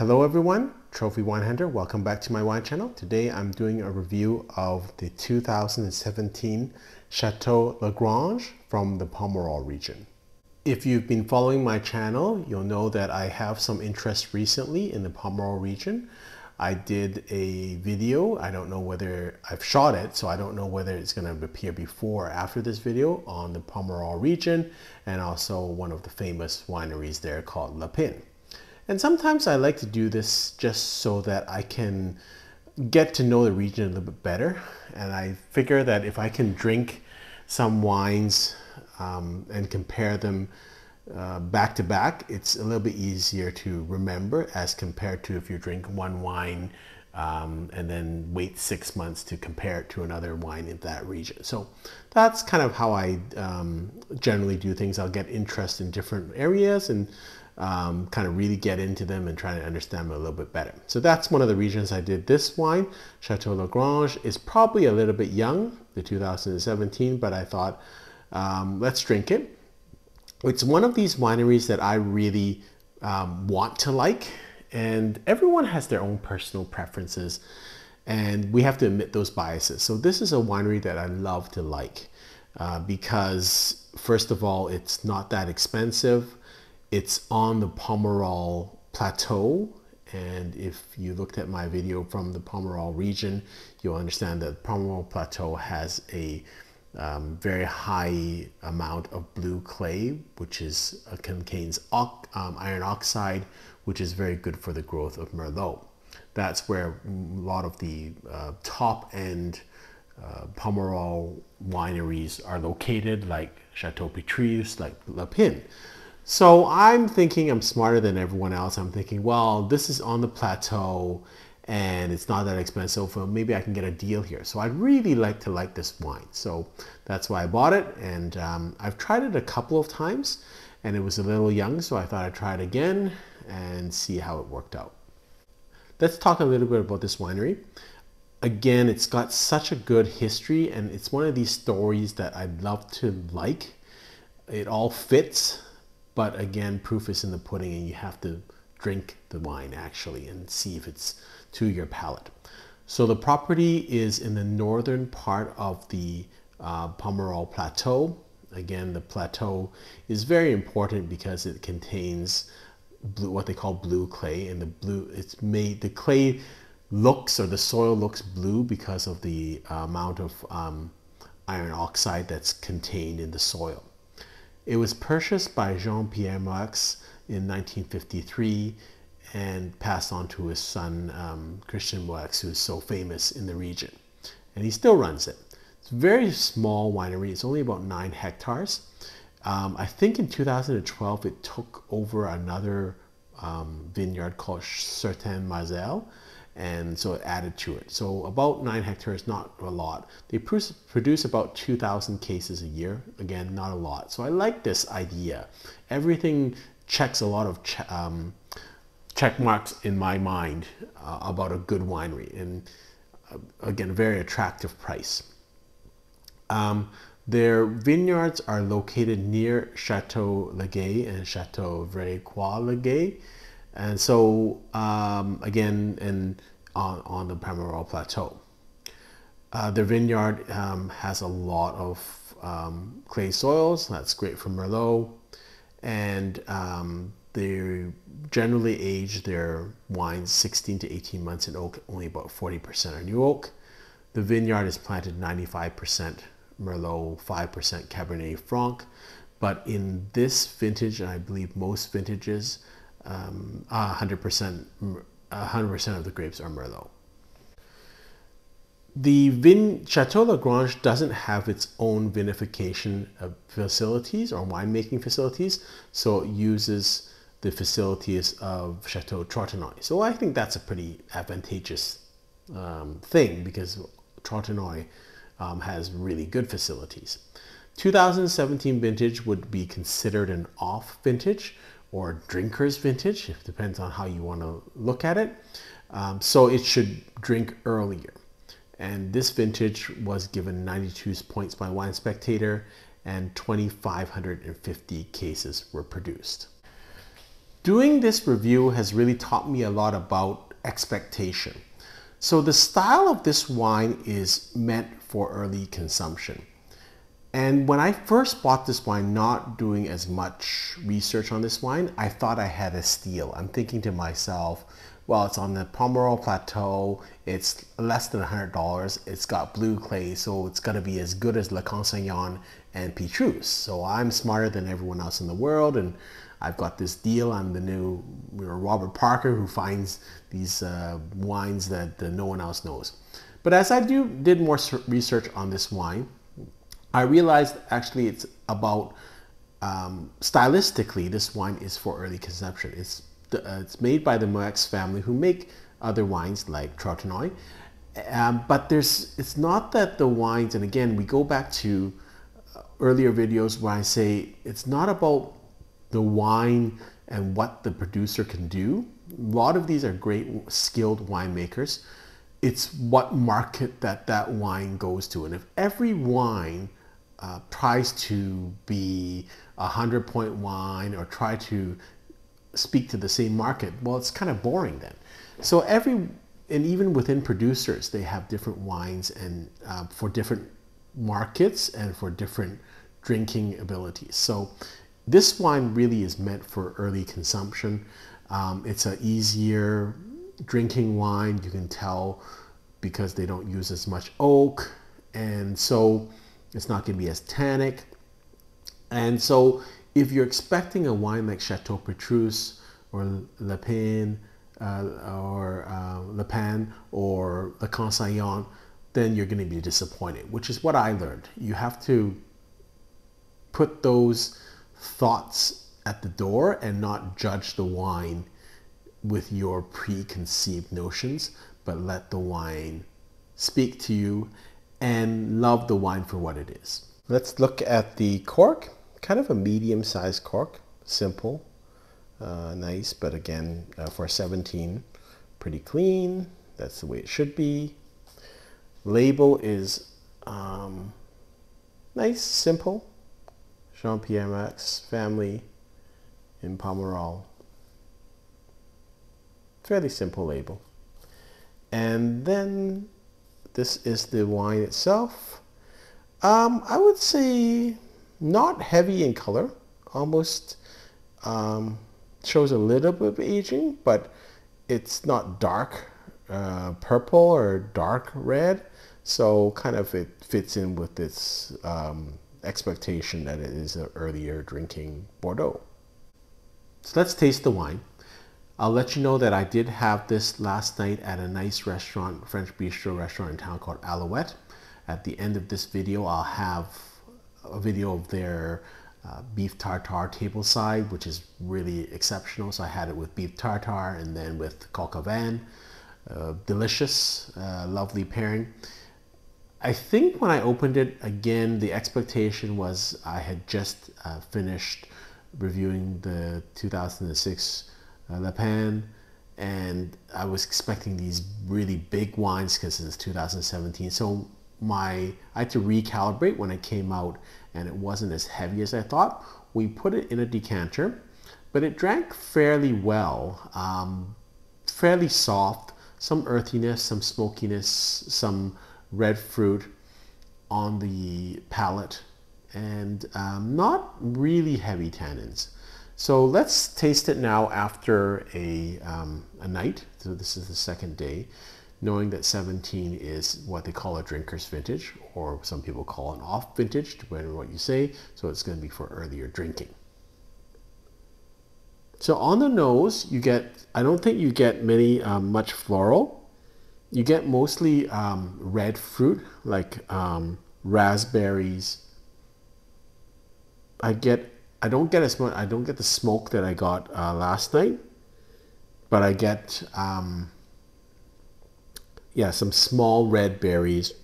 Hello everyone, Trophy Wine Hunter. Welcome back to my wine channel. Today I'm doing a review of the 2017 Chateau Lagrange from the Pomerol region. If you've been following my channel, you'll know that I have some interest recently in the Pomerol region. I did a video. I don't know whether I've shot it, so I don't know whether it's going to appear before or after this video on the Pomerol region and also one of the famous wineries there called Le Pin. And sometimes I like to do this just so that I can get to know the region a little bit better. And I figure that if I can drink some wines um, and compare them uh, back to back, it's a little bit easier to remember as compared to if you drink one wine um, and then wait six months to compare it to another wine in that region. So that's kind of how I um, generally do things. I'll get interest in different areas and um, kind of really get into them and try to understand them a little bit better. So that's one of the reasons I did this wine. Chateau Lagrange is probably a little bit young, the 2017, but I thought um, let's drink it it's one of these wineries that I really um, want to like, and everyone has their own personal preferences, and we have to admit those biases. So this is a winery that I love to like uh, because, first of all, it's not that expensive. It's on the Pomerol Plateau, and if you looked at my video from the Pomerol region, you'll understand that Pomerol Plateau has a um, very high amount of blue clay, which is uh, contains um, iron oxide, which is very good for the growth of Merlot. That's where a lot of the uh, top end uh, Pomerol wineries are located, like Chateau Petrus, like Le Pin. So I'm thinking I'm smarter than everyone else. I'm thinking, well, this is on the plateau and it's not that expensive so maybe I can get a deal here. So I'd really like to like this wine. So that's why I bought it. And um, I've tried it a couple of times and it was a little young so I thought I'd try it again and see how it worked out. Let's talk a little bit about this winery. Again it's got such a good history and it's one of these stories that I'd love to like. It all fits but again proof is in the pudding and you have to drink the wine actually and see if it's to your palate. So the property is in the northern part of the uh, Pomerol Plateau. Again, the plateau is very important because it contains blue, what they call blue clay, and the blue it's made the clay looks or the soil looks blue because of the uh, amount of um, iron oxide that's contained in the soil. It was purchased by Jean-Pierre Moueix in 1953 and passed on to his son um, Christian Moueix, who is so famous in the region. And he still runs it. It's a very small winery. It's only about nine hectares. Um, I think in 2012 it took over another um, vineyard called Certan Marzelle, and so it added to it. So about nine hectares, not a lot. They produce about 2,000 cases a year. Again, not a lot. So I like this idea. Everything checks a lot of ch um, check marks in my mind uh, about a good winery and uh, again, a very attractive price. Um, their vineyards are located near Chateau Laguet and Chateau Vieille Laguet. And so, um, again, and on, on the Pomerol Plateau. Uh, the vineyard um, has a lot of um, clay soils. That's great for Merlot. And um, they generally age their wines 16 to 18 months in oak, only about 40% are new oak. The vineyard is planted 95% Merlot, 5% Cabernet Franc. But in this vintage, and I believe most vintages, um, 100%, 100% of the grapes are Merlot. The Vin Chateau Lagrange doesn't have its own vinification facilities or winemaking facilities, so it uses the facilities of Chateau Trotanoy. So I think that's a pretty advantageous um, thing because Trotanoy um, has really good facilities. 2017 vintage would be considered an off vintage or drinker's vintage. It depends on how you want to look at it. Um, so it should drink earlier. And this vintage was given 92 points by Wine Spectator and 2,550 cases were produced. doing this review has really taught me a lot about expectation. So the style of this wine is meant for early consumption. And when I first bought this wine, not doing as much research on this wine, I thought I had a steal. I'm thinking to myself, well, it's on the Pomerol Plateau. It's less than $100. It's got blue clay, so it's going to be as good as La Conseillante and Petrus. So I'm smarter than everyone else in the world, and I've got this deal. I'm the new Robert Parker who finds these uh, wines that uh, no one else knows. But as I do did more research on this wine, I realized actually it's about um, stylistically, this wine is for early consumption. It's uh, it's made by the Moueix family who make other wines like Trotanoy. Um, but there's, it's not that the wines, and again, we go back to uh, earlier videos where I say it's not about the wine and what the producer can do. A lot of these are great skilled winemakers. It's what market that that wine goes to. And if every wine uh, tries to be a hundred point wine or try to speak to the same market, well, it's kind of boring then. So every, and even within producers, they have different wines and uh, for different markets and for different drinking abilities. So this wine really is meant for early consumption. Um, it's an easier drinking wine. You can tell because they don't use as much oak. And so it's not going to be as tannic. And so if you're expecting a wine like Chateau Petrus or Le Pin uh, or uh, Le Pan or La Conseillante, then you're going to be disappointed, which is what I learned. You have to put those thoughts at the door and not judge the wine with your preconceived notions, but let the wine speak to you and love the wine for what it is. Let's look at the cork kind of a medium-sized cork, simple, uh, nice, but again, uh, for 17, pretty clean. That's the way it should be. Label is um, nice, simple. Jean-Pierre Moueix family in Pomerol. Fairly simple label. And then this is the wine itself. Um, I would say not heavy in color, almost um, shows a little bit of aging, but it's not dark uh, purple or dark red. So kind of it fits in with this um, expectation that it is an earlier drinking Bordeaux. So let's taste the wine. I'll let you know that I did have this last night at a nice restaurant, French bistro restaurant in town called Alouette. At the end of this video, I'll have a video of their uh, beef tartare table side, which is really exceptional. So I had it with beef tartare and then with coq. Uh, delicious, uh, lovely pairing. I think when I opened it again, the expectation was I had just uh, finished reviewing the 2006 uh, Le Pin and I was expecting these really big wines because it's 2017. So my I had to recalibrate when it came out and it wasn't as heavy as I thought. We put it in a decanter, but it drank fairly well, um, fairly soft, some earthiness, some smokiness, some red fruit on the palate, and um, not really heavy tannins. So let's taste it now after a, um, a night. So this is the second day knowing that 17 is what they call a drinker's vintage, or some people call an off vintage, depending on what you say. So it's going to be for earlier drinking. So on the nose, you get, I don't think you get many, um, much floral. You get mostly um, red fruit, like um, raspberries. I get, I don't get as much, I don't get the smoke that I got uh, last night, but I get, um, yeah, some small red berries.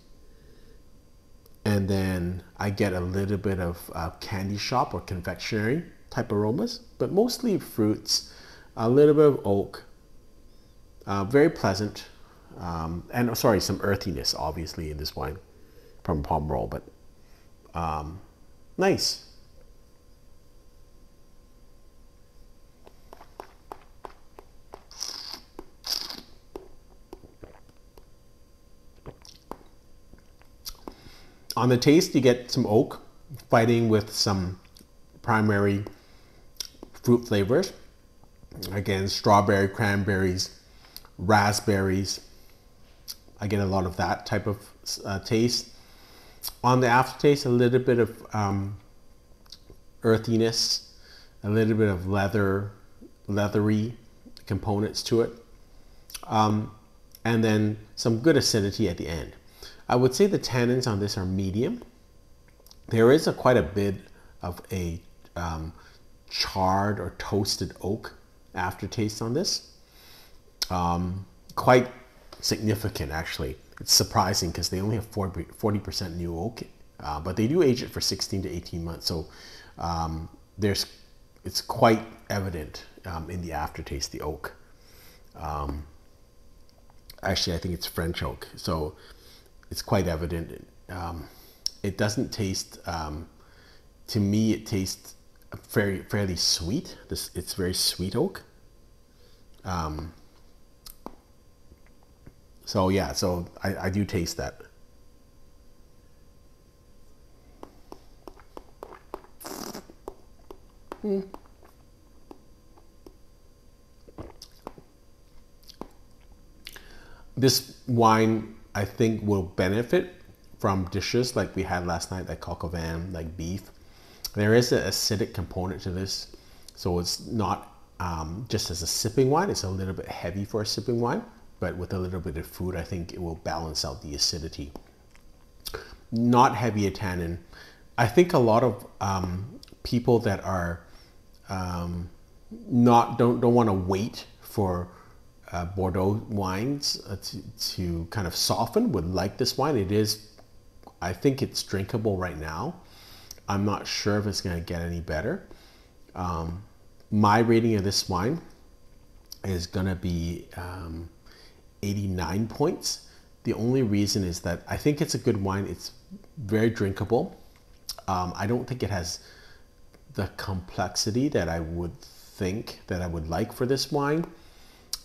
And then I get a little bit of uh, candy shop or confectionery type aromas, but mostly fruits, a little bit of oak, uh, very pleasant. Um, and oh, sorry, some earthiness obviously in this wine from Pomerol, but um, nice. On the taste, you get some oak fighting with some primary fruit flavors. Again, strawberry, cranberries, raspberries. I get a lot of that type of uh, taste. On the aftertaste, a little bit of um, earthiness, a little bit of leather, leathery components to it, um, and then some good acidity at the end. I would say the tannins on this are medium. There is a quite a bit of a um, charred or toasted oak aftertaste on this. Um, quite significant actually. It's surprising because they only have 40% new oak, uh, but they do age it for 16 to 18 months. So um, there's, it's quite evident um, in the aftertaste, the oak. Um, actually, I think it's French oak. So it's quite evident. Um, it doesn't taste, um, to me, it tastes very fairly sweet. This It's very sweet oak. Um, so yeah, so I, I do taste that. Mm. This wine, I think, will benefit from dishes like we had last night, like coq like beef. There is an acidic component to this, so it's not um, just as a sipping wine. It's a little bit heavy for a sipping wine, but with a little bit of food, I think it will balance out the acidity. Not heavy a tannin. I think a lot of um, people that are um, not don't don't want to wait for uh, Bordeaux wines uh, to, to kind of soften would like this wine. It is, I think it's drinkable right now. I'm not sure if it's going to get any better. Um, my rating of this wine is going to be um, 89 points. The only reason is that I think it's a good wine. It's very drinkable. Um, I don't think it has the complexity that I would think that I would like for this wine.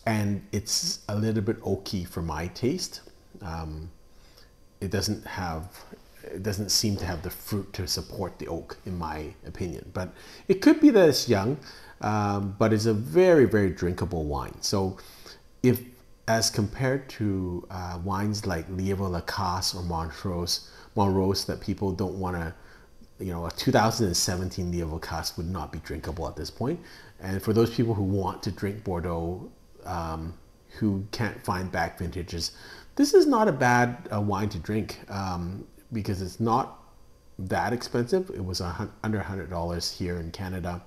And it's a little bit oaky for my taste. Um, it doesn't have, it doesn't seem to have the fruit to support the oak, in my opinion. But it could be that it's young, um, but it's a very, very drinkable wine. So if, as compared to uh, wines like Léoville Las Cases or Montrose, Montrose that people don't want to you know, a 2017 Léoville Las Cases would not be drinkable at this point. And for those people who want to drink Bordeaux, um, who can't find back vintages, this is not a bad uh, wine to drink um, because it's not that expensive. It was a, under $100 here in Canada.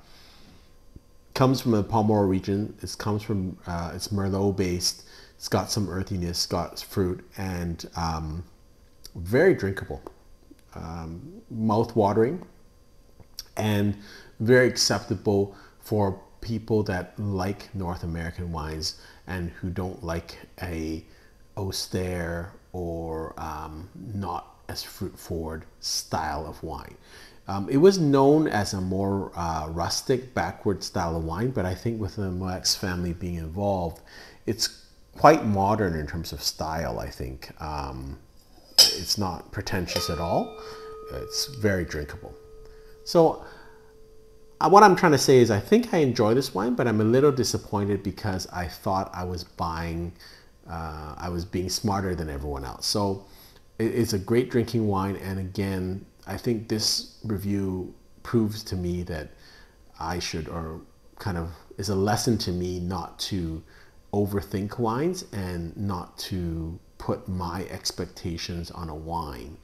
Comes from the Pomerol region. It comes from, uh, it's Merlot based. It's got some earthiness, got fruit, and um, very drinkable um, mouth-watering and very acceptable for people that like North American wines and who don't like a austere or um, not as fruit forward style of wine. Um, it was known as a more uh, rustic, backward style of wine, but I think with the Moueix family being involved, it's quite modern in terms of style, I think. Um, it's not pretentious at all. It's very drinkable. So what I'm trying to say is I think I enjoy this wine, but I'm a little disappointed because I thought I was buying, uh, I was being smarter than everyone else. So it's a great drinking wine. And again, I think this review proves to me that I should, or kind of is a lesson to me not to overthink wines and not to put my expectations on a wine,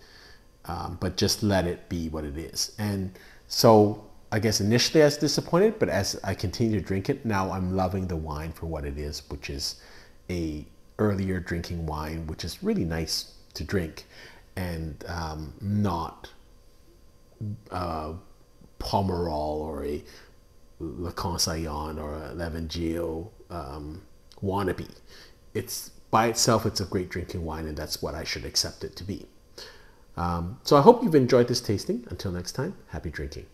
um, but just let it be what it is. And so I guess initially I was disappointed, but as I continue to drink it, now I'm loving the wine for what it is, which is a earlier drinking wine, which is really nice to drink and um, not uh, Pomerol or a La Conseillante or a L'Evangile um, wannabe. It's by itself, it's a great drinking wine, and that's what I should accept it to be. Um, so I hope you've enjoyed this tasting. Until next time, happy drinking.